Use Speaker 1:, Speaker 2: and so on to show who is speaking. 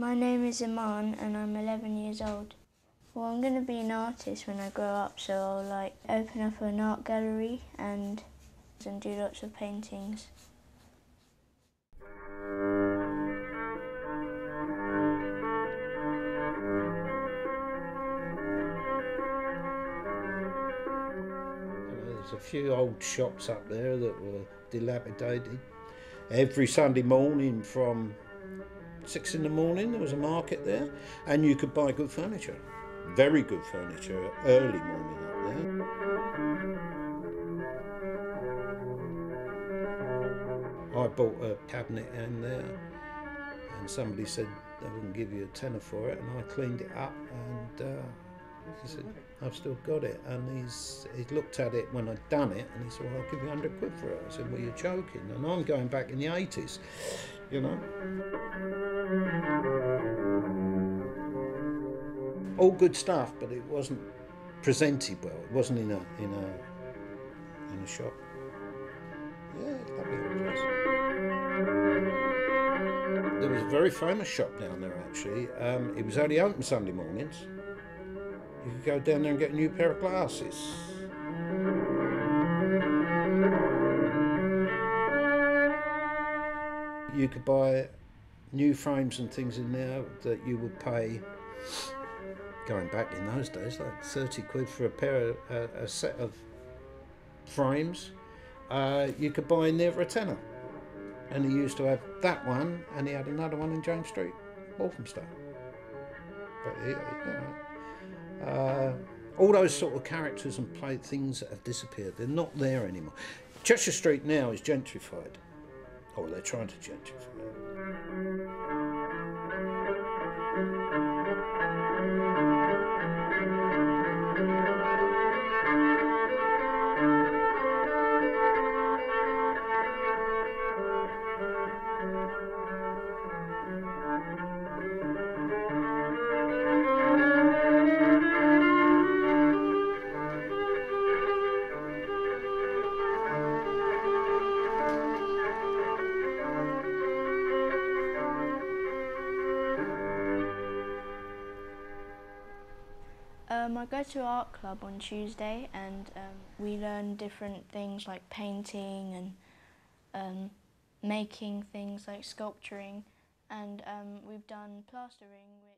Speaker 1: My name is Iman and I'm 11 years old. Well, I'm going to be an artist when I grow up, so I'll like open up an art gallery and and do lots of paintings.
Speaker 2: There's a few old shops up there that were dilapidated. Every Sunday morning from six in the morning there was a market there and you could buy good furniture. Very good furniture early morning up there. I bought a cabinet in there and somebody said they wouldn't give you a tenner for it and I cleaned it up and uh, he said, I've still got it. And he's he looked at it when I'd done it and he said, Well, I'll give you 100 quid for it. I said, Well, you're joking. And I'm going back in the 80s, you know. All good stuff, but it wasn't presented well. It wasn't in a in a in a shop. Yeah, lovely old place. There was a very famous shop down there actually. Um, it was only open Sunday mornings. You could go down there and get a new pair of glasses. You could buy new frames and things in there that you would pay, going back in those days, like 30 quid for a pair of, a, a set of frames. Uh, you could buy in there for a tenner. And he used to have that one, and he had another one in James Street, Walthamstow. But he, you know, uh, all those sort of characters and play things that have disappeared, they're not there anymore. Cheshire Street now is gentrified. Oh, or they're trying to gentrify it.
Speaker 1: Um, I go to art club on Tuesday and um, we learn different things like painting and um, making things like sculpturing and um, we've done plastering.